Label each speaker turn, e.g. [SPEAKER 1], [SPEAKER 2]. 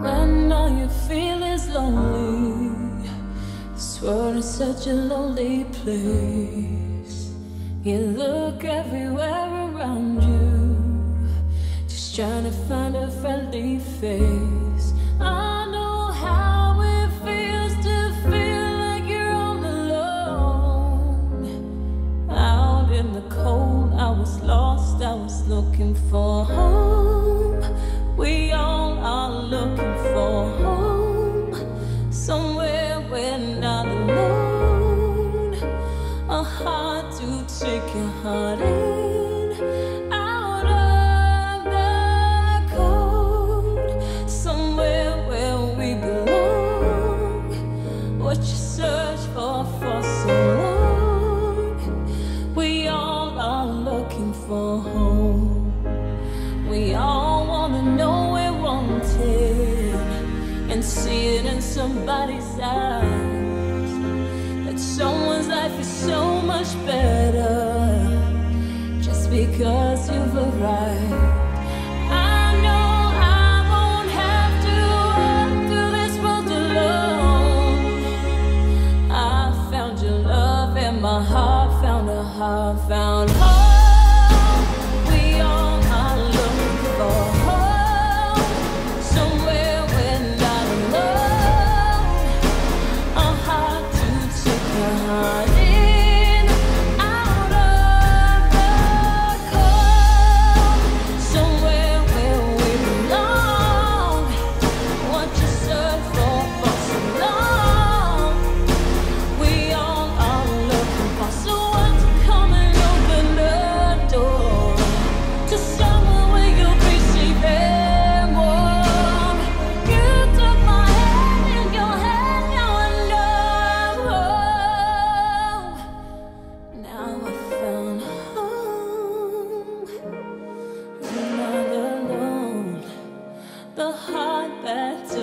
[SPEAKER 1] When all you feel is lonely, this world is such a lonely place. You look everywhere around you, just trying to find a friendly face. I know how it feels to feel like you're all alone. Out in the cold, I was lost, I was looking for home. Somewhere we're not alone. A heart to take your heart in. Out of the cold. Somewhere where we belong. What you search for for so long. It in somebody's eyes. That someone's life is so much better just because you've arrived. Heart that's